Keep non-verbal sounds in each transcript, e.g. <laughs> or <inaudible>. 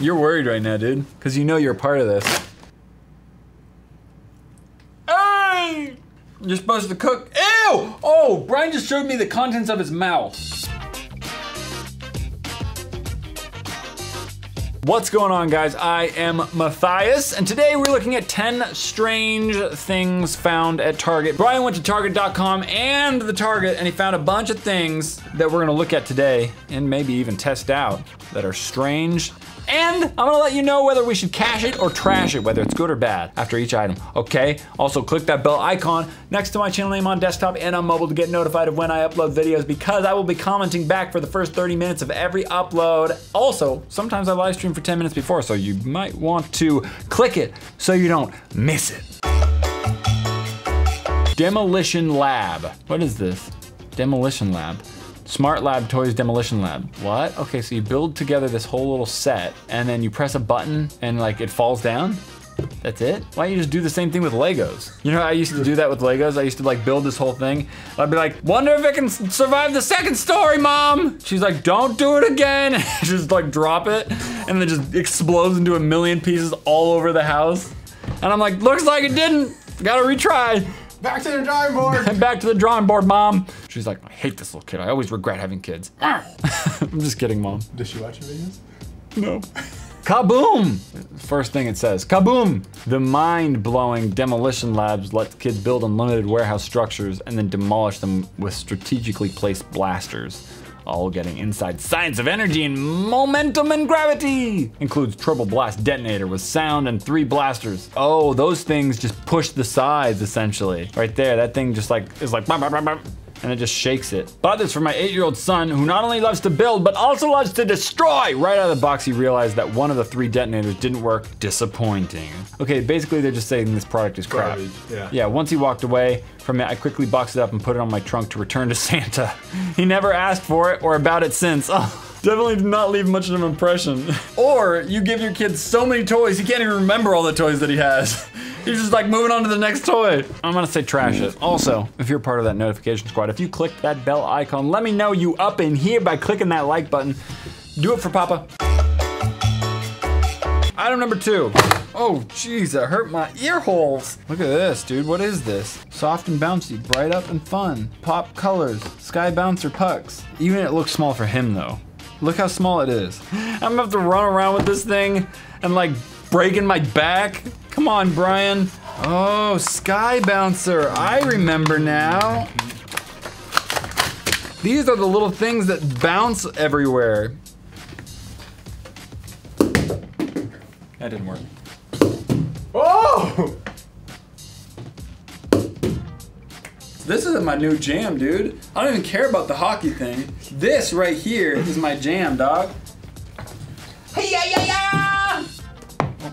You're worried right now, dude, because you know you're part of this. Hey! You're supposed to cook. Ew! Oh, Brian just showed me the contents of his mouth. What's going on, guys? I am Matthias, and today we're looking at 10 strange things found at Target. Brian went to Target.com and the Target, and he found a bunch of things that we're gonna look at today, and maybe even test out, that are strange and I'm gonna let you know whether we should cash it or trash it, whether it's good or bad after each item, okay? Also click that bell icon next to my channel name on desktop and on mobile to get notified of when I upload videos because I will be commenting back for the first 30 minutes of every upload. Also, sometimes I live stream for 10 minutes before, so you might want to click it so you don't miss it. Demolition Lab. What is this? Demolition Lab. Smart Lab Toys Demolition Lab. What? Okay, so you build together this whole little set and then you press a button and like it falls down? That's it? Why don't you just do the same thing with Legos? You know, I used to do that with Legos. I used to like build this whole thing. I'd be like, wonder if it can survive the second story, mom. She's like, don't do it again. <laughs> just like drop it and then just explodes into a million pieces all over the house. And I'm like, looks like it didn't. Gotta retry. Back to the drawing board. And <laughs> back to the drawing board, mom. She's like, I hate this little kid. I always regret having kids. Ah. <laughs> I'm just kidding, mom. Does she watch your videos? No. Kaboom! First thing it says, kaboom! The mind-blowing demolition labs let kids build unlimited warehouse structures and then demolish them with strategically placed blasters all getting inside science of energy and momentum and gravity. Includes triple blast detonator with sound and three blasters. Oh, those things just push the sides essentially. Right there, that thing just like, is like, bah, bah, bah, and it just shakes it. Bought this for my eight-year-old son who not only loves to build, but also loves to destroy. Right out of the box, he realized that one of the three detonators didn't work. Disappointing. Okay, basically they're just saying this product is crap. Garbage, yeah. Yeah, once he walked away from it, I quickly boxed it up and put it on my trunk to return to <laughs> Santa. He never asked for it or about it since. Oh. Definitely did not leave much of an impression. <laughs> or you give your kid so many toys, he can't even remember all the toys that he has. <laughs> He's just like moving on to the next toy. I'm gonna say trash it. Also, if you're part of that notification squad, if you click that bell icon, let me know you up in here by clicking that like button. Do it for Papa. Item number two. Oh, jeez, that hurt my ear holes. Look at this, dude. What is this? Soft and bouncy, bright up and fun. Pop colors, sky bouncer pucks. Even it looks small for him though. Look how small it is. <laughs> I'm gonna have to run around with this thing and like breaking my back. Come on, Brian. Oh, Sky Bouncer. I remember now. These are the little things that bounce everywhere. That didn't work. Oh! This isn't my new jam, dude. I don't even care about the hockey thing. This right here is my jam, dog.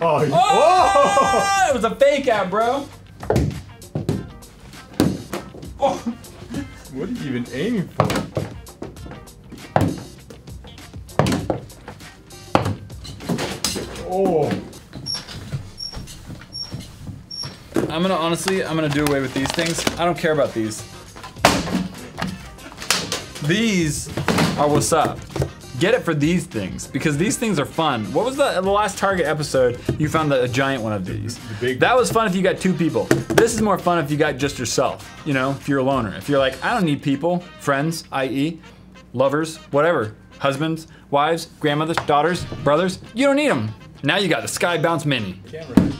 Oh, oh! Oh! It was a fake out, bro. Oh. What are you even aiming for? Oh! I'm gonna honestly, I'm gonna do away with these things. I don't care about these. These are what's up. Get it for these things because these things are fun. What was the, the last Target episode? You found the, a giant one of these. The big that was fun if you got two people. This is more fun if you got just yourself. You know, if you're a loner. If you're like, I don't need people, friends, i.e., lovers, whatever, husbands, wives, grandmothers, daughters, brothers. You don't need them. Now you got the Sky Bounce Mini. Camera.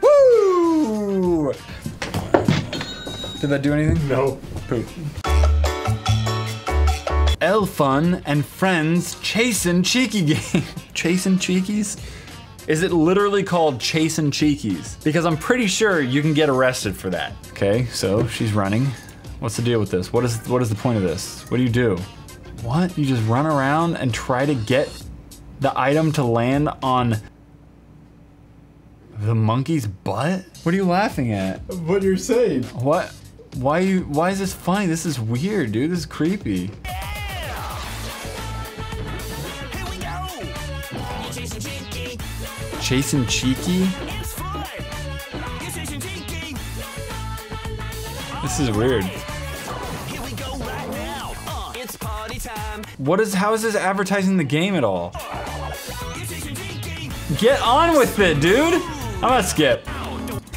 Woo! Did that do anything? No. Poop. Elefun and Friends Chasin' Cheeky <laughs> Game. Chasin' Cheekies? Is it literally called Chasin' Cheekies? Because I'm pretty sure you can get arrested for that. Okay, so she's running. What's the deal with this? What is what is the point of this? What do you do? What? You just run around and try to get the item to land on the monkey's butt? What are you laughing at? What you're saying? What? Why you? Why is this funny? This is weird, dude. This is creepy. Chasing cheeky. This is weird. What is? How is this advertising the game at all? Get on with it, dude. I'm gonna skip.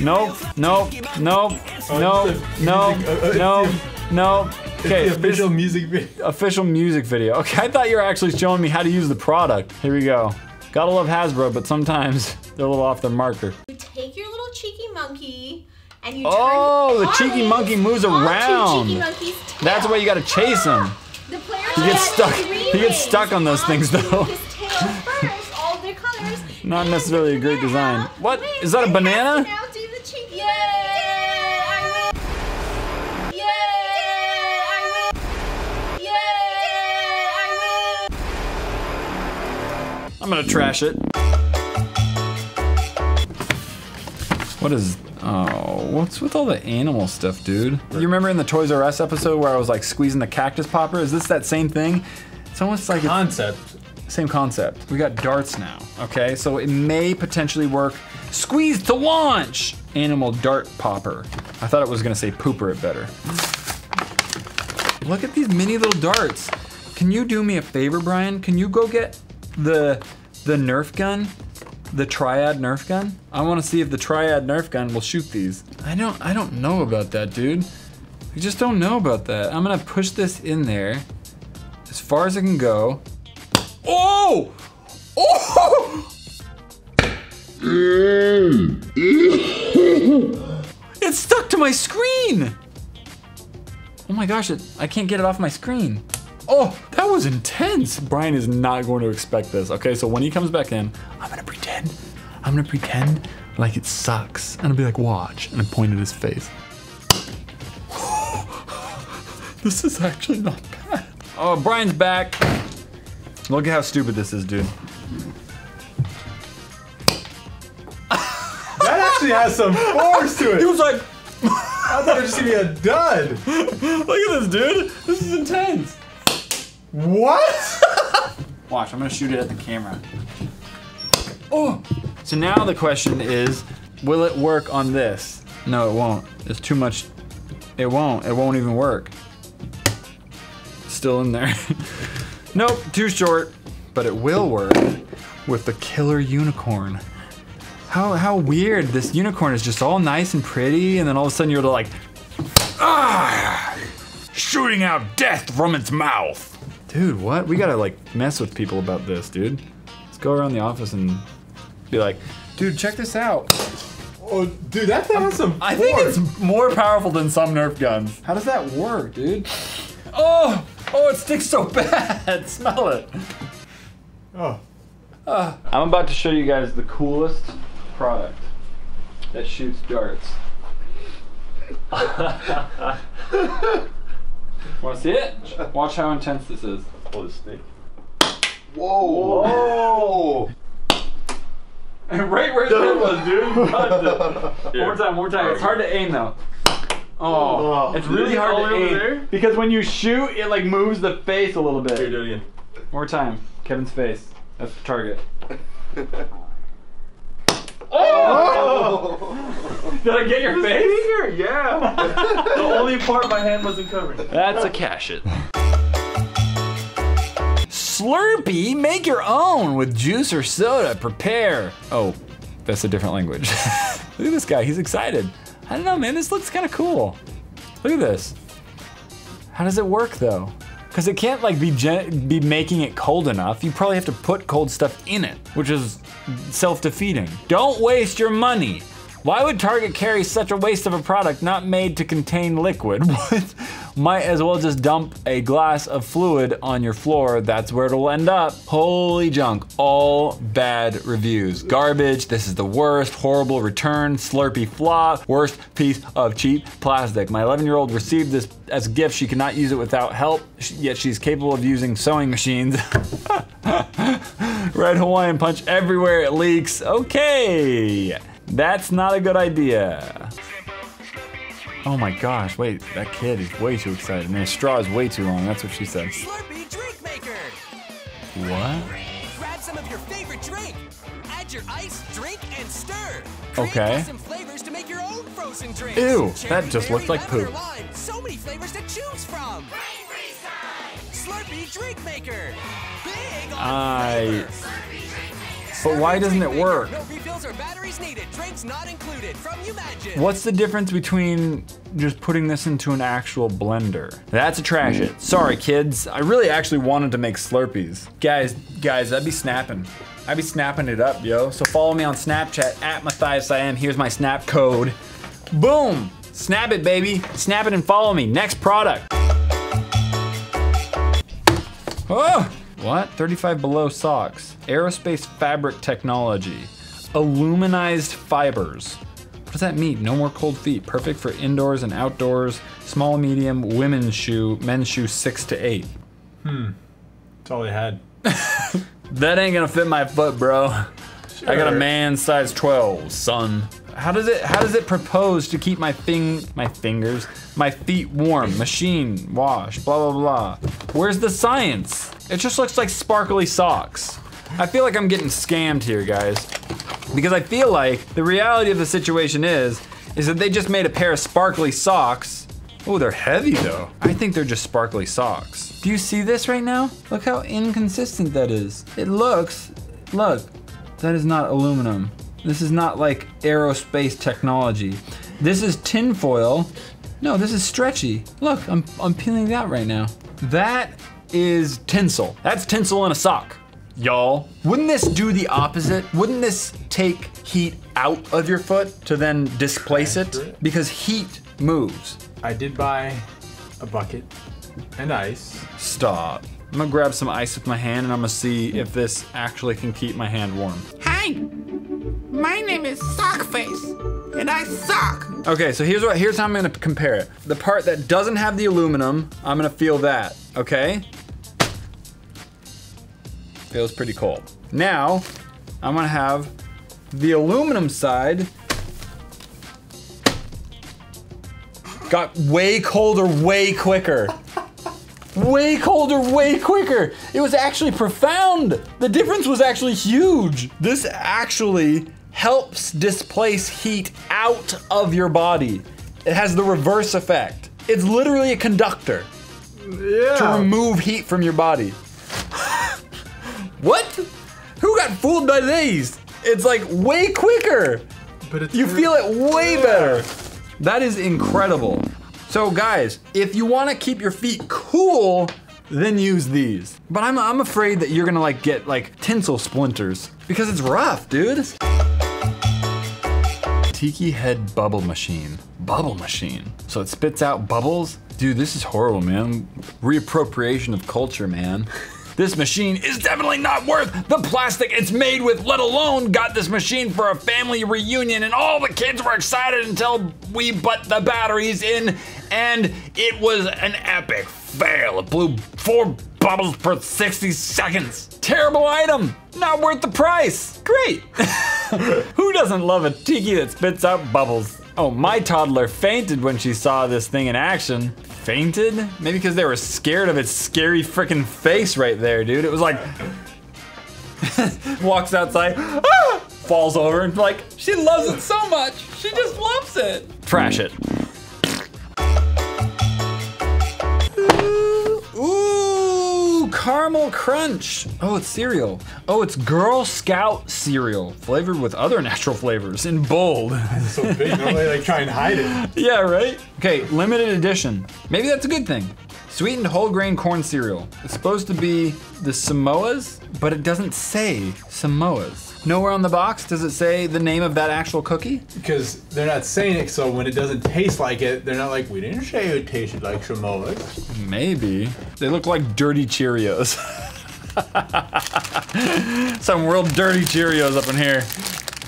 Nope, nope, nope, nope, a nope, music- uh, uh, nope, nope. Okay, official music video. official music video. Okay, I thought you were actually showing me how to use the product. Here we go. Gotta love Hasbro, but sometimes <laughs> they're a little off their marker. You take your little cheeky monkey and you Oh, the cheeky monkey moves around. Cheeky monkey's tail. That's why you gotta chase him. Ah, the players He gets get stuck- he gets stuck on those things, though. First, colors. <laughs> Not necessarily a great design. What? Is that a banana? I'm gonna trash it. What is. Oh, what's with all the animal stuff, dude? You remember in the Toys R Us episode where I was like squeezing the cactus popper? Is this that same thing? It's almost like it's Concept. same concept. We got darts now, okay? So it may potentially work. Squeeze to launch! Animal dart popper. I thought it was gonna say pooper it better. Look at these mini little darts. Can you do me a favor, Brian? Can you go get the the Nerf gun? The Triad Nerf gun? I wanna see if the Triad Nerf gun will shoot these. I don't I don't know about that, dude. I just don't know about that. I'm gonna push this in there as far as I can go. Oh! Oh! <laughs> It's stuck to my screen! Oh my gosh, it, I can't get it off my screen. Oh, that was intense. Brian is not going to expect this. Okay, so when he comes back in, I'm gonna pretend. I'm gonna pretend like it sucks. And I'll be like, watch. And I point at his face. <laughs> this is actually not bad. Oh, Brian's back. Look at how stupid this is, dude. <laughs> That actually has some force to it. He was like, <laughs> I thought it was just gonna be a dud. look at this, dude. This is intense. What? <laughs> Watch, I'm gonna shoot it at the camera. Oh! So now the question is, will it work on this? No, it won't. It's too much. It won't. It won't even work. Still in there. <laughs> nope, too short. But it will work with the killer unicorn. How, how weird. This unicorn is just all nice and pretty, and then all of a sudden you're like, ah! Shooting out death from its mouth. Dude, what? We gotta like mess with people about this, dude. Let's go around the office and be like, dude, check this out. Oh, dude, that's thing has some I think it's more powerful than some Nerf guns. How does that work, dude? Oh, oh, it sticks so <laughs> bad. Smell it. Oh, ah. I'm about to show you guys the coolest product that shoots darts. <laughs> Want to see it? Watch how intense this is. hold the stick. Whoa! <laughs> And right where it was, dude. <laughs> One more time, one more time. It's hard to aim though. Oh, oh. it's really it hard to aim there? because when you shoot, it like moves the face a little Here, bit. do it again. One more time, Kevin's face. That's the target. <laughs> Oh! Did I get your face? Finger, yeah. <laughs> the only part my hand wasn't covering. That's a cash it. Slurpee, make your own with juice or soda. Prepare. Oh, that's a different language. <laughs> Look at this guy. He's excited. I don't know, man. This looks kind of cool. Look at this. How does it work though? Because it can't like be gen- be making it cold enough. You probably have to put cold stuff in it, which is self-defeating. Don't waste your money. Why would Target carry such a waste of a product not made to contain liquid? <laughs> Might as well just dump a glass of fluid on your floor. That's where it'll end up. Holy junk. All bad reviews. Garbage. This is the worst. Horrible return. Slurpy flop. Worst piece of cheap plastic. My 11 year old received this as a gift. She cannot use it without help, yet she's capable of using sewing machines. <laughs> Red Hawaiian punch everywhere it leaks. Okay. That's not a good idea. Oh my gosh, wait, that kid is way too excited. His straw is way too long. That's what she said. Slurpee Drink Maker. What? Grab some of your favorite drink. Add your ice, drink, and stir. Create Okay. custom flavors to make your own frozen drinks. Ew, Cherry, that just looked like poop. lime. So many flavors to choose from. Slurpee Drink Maker. Big on I- flavor. But why doesn't it work? No refills or batteries needed. Drinks not included. From Imagine. What's the difference between just putting this into an actual blender? That's a trash it. Sorry, kids. I really actually wanted to make Slurpees. Guys, guys, I'd be snapping. I'd be snapping it up, yo. So follow me on Snapchat at Matthias I am. Here's my snap code. Boom! Snap it, baby. Snap it and follow me. Next product. Oh! What? 35 below socks. Aerospace fabric technology. Aluminized fibers. What does that mean? No more cold feet. Perfect for indoors and outdoors. Small, medium, women's shoe, men's shoe six to eight. Hmm. That's all they had. <laughs> That ain't gonna fit my foot, bro. I got a man size 12, son. How does it how does it propose to keep my thing my fingers, my feet warm, machine wash, blah blah blah. Where's the science? It just looks like sparkly socks. I feel like I'm getting scammed here, guys. Because I feel like the reality of the situation is is that they just made a pair of sparkly socks. Oh, they're heavy though. I think they're just sparkly socks. Do you see this right now? Look how inconsistent that is. It looks, look, that is not aluminum. This is not like aerospace technology. This is tinfoil. No, this is stretchy. Look, I'm, I'm peeling that right now. That is tinsel. That's tinsel in a sock, y'all. Wouldn't this do the opposite? Wouldn't this take heat out of your foot to then displace it? it. Because heat moves. I did buy a bucket and ice. Stop. I'm gonna grab some ice with my hand and I'm gonna see if this actually can keep my hand warm. Hi, my name is Sockface, and I suck. Okay, so here's what here's how I'm gonna compare it. The part that doesn't have the aluminum, I'm gonna feel that. Okay? Feels pretty cold. Now, I'm gonna have the aluminum side. Got way colder, way quicker. <laughs> Way colder, way quicker. It was actually profound. The difference was actually huge. This actually helps displace heat out of your body. It has the reverse effect. It's literally a conductor Yeah. to remove heat from your body. What? Who got fooled by these? It's like way quicker. but it's You feel it way better. That is incredible. So guys, if you want to keep your feet cool, then use these. But I'm, I'm afraid that you're gonna like get like tinsel splinters because it's rough, dude. Tiki head bubble machine. Bubble machine. So it spits out bubbles? Dude, this is horrible, man. Reappropriation of culture, man. <laughs> This machine is definitely not worth the plastic it's made with, let alone got this machine for a family reunion and all the kids were excited until we put the batteries in and it was an epic fail. It blew four bubbles per 60 seconds. Terrible item. Not worth the price. Great. <laughs> Who doesn't love a tiki that spits out bubbles? Oh, my toddler fainted when she saw this thing in action. Fainted? Maybe because they were scared of its scary freaking face right there, dude. It was like. <laughs> walks outside, ah! falls over, and like, she loves it so much. She just loves it. Trash it. Caramel crunch. Oh, it's cereal. Oh, it's Girl Scout cereal, flavored with other <laughs> natural flavors in bold. so big. Normally, like try and hide it. <laughs> yeah, right? Okay, limited edition. Maybe that's a good thing. Sweetened whole grain corn cereal. It's supposed to be the Samoas, but it doesn't say Samoas. Nowhere on the box does it say the name of that actual cookie. Because they're not saying it, so when it doesn't taste like it, they're not like, we didn't say it tasted like Samoa's. Maybe. They look like dirty Cheerios. <laughs> Some real dirty Cheerios up in here.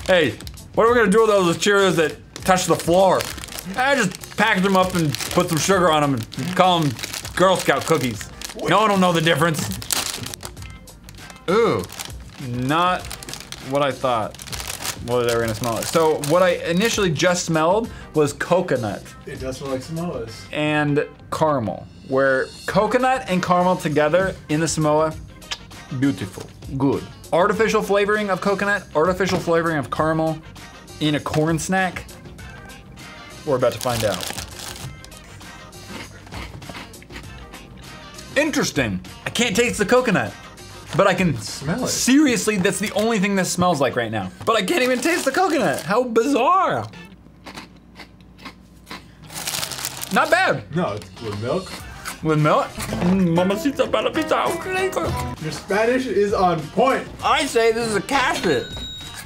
Hey, what are we gonna do with all those Cheerios that touch the floor? I just package them up and put some sugar on them and call them Girl Scout cookies. No one will know the difference. Ooh, not what I thought. What they were gonna smell like. So what I initially just smelled was coconut It does smell like Samoa's. and caramel, where coconut and caramel together in the Samoa, beautiful, good. Artificial flavoring of coconut, artificial flavoring of caramel in a corn snack. We're about to find out. Interesting. I can't taste the coconut. But I can Smell it. Seriously, that's the only thing that smells like right now. But I can't even taste the coconut. How bizarre. Not bad. No, it's with milk. With milk. Mm, Mamacita para pizza. Your Spanish is on point. I say this is a casket.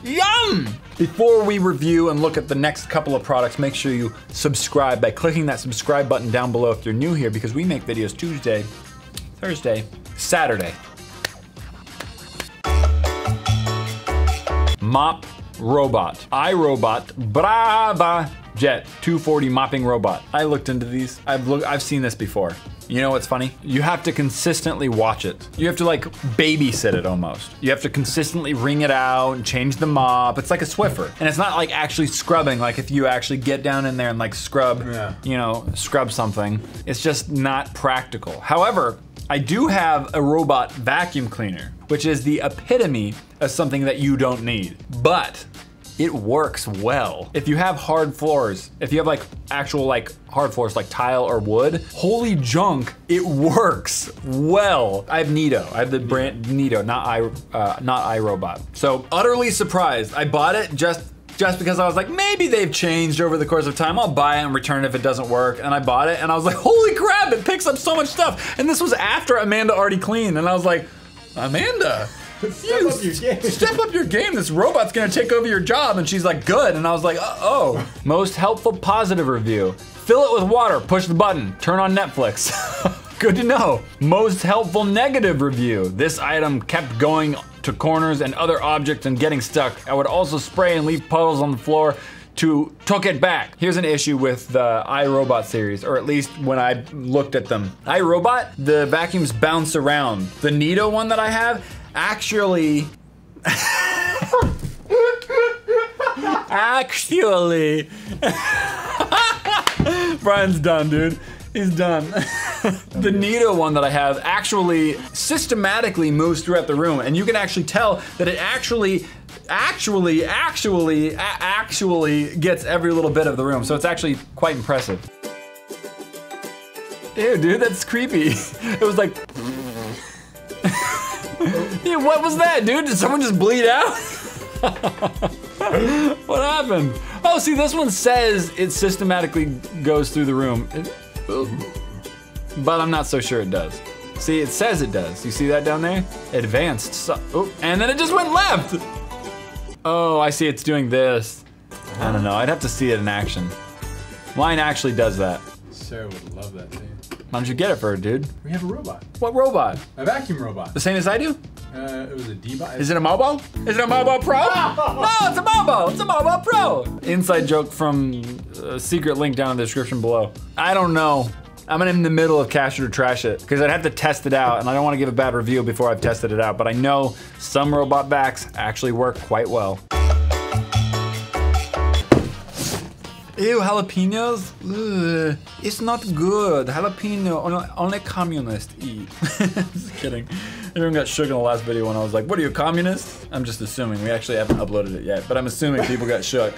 Yum! Before we review and look at the next couple of products, make sure you subscribe by clicking that subscribe button down below if you're new here because we make videos Tuesday, Thursday, Saturday. Mop Robot. iRobot Braava Jet 240 mopping robot. I looked into these. I've looked I've seen this before. You know what's funny? You have to consistently watch it. You have to like babysit it almost. You have to consistently wring it out and change the mop. It's like a Swiffer. And it's not like actually scrubbing, like if you actually get down in there and like scrub, Yeah. you know, scrub something. It's just not practical. However, I do have a robot vacuum cleaner, which is the epitome of something that you don't need. But it works well. If you have hard floors, if you have like actual like hard floors like tile or wood, holy junk, it works well. I have Neato. I have the brand Neato, not i uh, not iRobot. So utterly surprised. I bought it just just because I was like, maybe they've changed over the course of time. I'll buy it and return it if it doesn't work. And I bought it and I was like, holy crap, it picks up so much stuff. And this was after Amanda already cleaned. And I was like, Amanda, Step up your game. Step up your game. This robot's gonna take over your job. And she's like, good. And I was like, uh oh. Most helpful positive review. Fill it with water, push the button, turn on Netflix. <laughs> good to know. Most helpful negative review. This item kept going to corners and other objects and getting stuck. I would also spray and leave puddles on the floor to took it back. Here's an issue with the iRobot series, or at least when I looked at them. iRobot, the vacuums bounce around. The Neato one that I have actually <laughs> actually <laughs> Brian's done, dude. He's done. <laughs> the Neato one that I have actually systematically moves throughout the room, and you can actually tell that it actually, actually, actually, actually gets every little bit of the room. So it's actually quite impressive. Ew, dude, that's creepy. <laughs> It was like. <laughs> Ew, what was that, dude? Did someone just bleed out? <laughs> what happened? Oh, see, this one says it systematically goes through the room. It- but I'm not so sure it does. See, it says it does. You see that down there? Advanced. So- oh, and then it just went left. Oh, I see. It's doing this. I don't know. I'd have to see it in action. Mine actually does that. Sarah would love that thing. Why don't you get it for her, dude? We have a robot. What robot? A vacuum robot. The same as I do? Uh, it was a Deebot. Is it a Mobo? Is it a Mobo Pro? <laughs> no, it's a Mobo. It's a Mobo Pro. Inside joke from a secret link down in the description below. I don't know. I'm in the middle of cash it or trash it because I'd have to test it out and I don't want to give a bad review before I've tested it out. But I know some robot backs actually work quite well. Ew, jalapenos? Ugh, it's not good. Jalapeno, only, only communists eat. <laughs> just kidding. Everyone got shook in the last video when I was like, what are you, communist? I'm just assuming. We actually haven't uploaded it yet, but I'm assuming people got shook.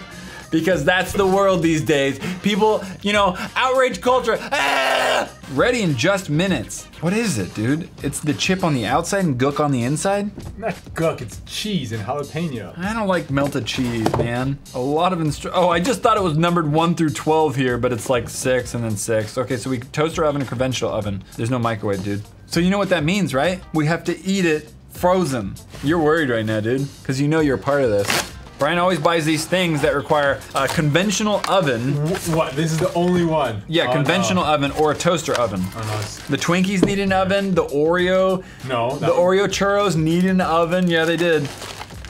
Because that's the world these days. People, you know, outrage culture. Ah! Ready in just minutes. What is it, dude? It's the chip on the outside and gook on the inside? Not guck, it's cheese and jalapeno. I don't like melted cheese, man. A lot of instru- Oh, I just thought it was numbered 1 through 12 here, but it's like 6 and then 6. Okay, so we toaster oven and conventional oven. There's no microwave, dude. So you know what that means, right? We have to eat it frozen. You're worried right now, dude, because you know you're a part of this. Brian always buys these things that require a conventional oven. What? This is the only one. Yeah, Oh, conventional No. oven or a toaster oven. Oh, no, The Twinkies need an oven. The Oreo, no. the Oreo churros need an oven. Yeah, they did.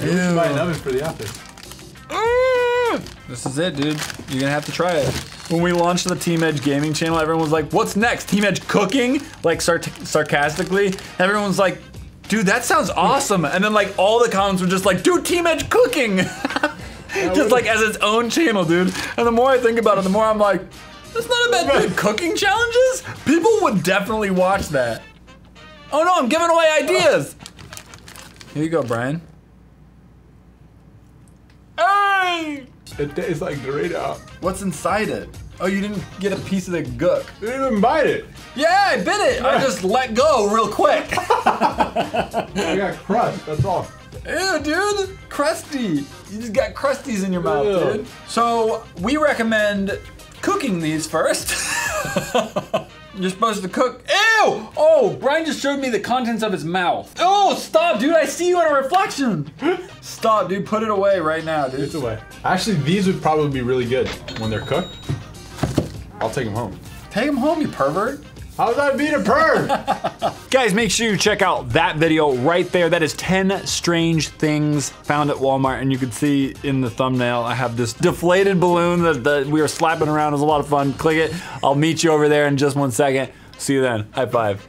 We should buy an oven for the office. Ah! This is it, dude. You're gonna have to try it. When we launched the Team Edge gaming channel, everyone was like, "What's next? Team Edge cooking?" Like sar- sarcastically. Everyone was like, "Dude, that sounds awesome!" And then like all the comments were just like, "Dude, Team Edge cooking!" <laughs> just like as its own channel, dude. And the more I think about it, the more I'm like, "That's not a bad thing." <laughs> Cooking challenges? People would definitely watch that. Oh no, I'm giving away ideas. Here you go, Brian. Hey! It tastes like Dorito. What's inside it? Oh, you didn't get a piece of the gook. You didn't even bite it. Yeah, I bit it. I just let go real quick. <laughs> I got crust. That's all. Ew, dude, crusty. You just got crusties in your mouth, Ew. dude. So we recommend cooking these first. <laughs> You're supposed to cook. Ew! Oh, Brian just showed me the contents of his mouth. Oh, stop, dude! I see you in a reflection. <laughs> Stop, dude. Put it away right now, dude. It's away. Actually, these would probably be really good when they're cooked. I'll take him home. Take him home, you pervert. How's that being a perv? <laughs> Guys, make sure you check out that video right there. That is 10 strange things found at Walmart. And you can see in the thumbnail, I have this deflated balloon that, that we were slapping around. It was a lot of fun. Click it. I'll meet you over there in just one second. See you then. High five.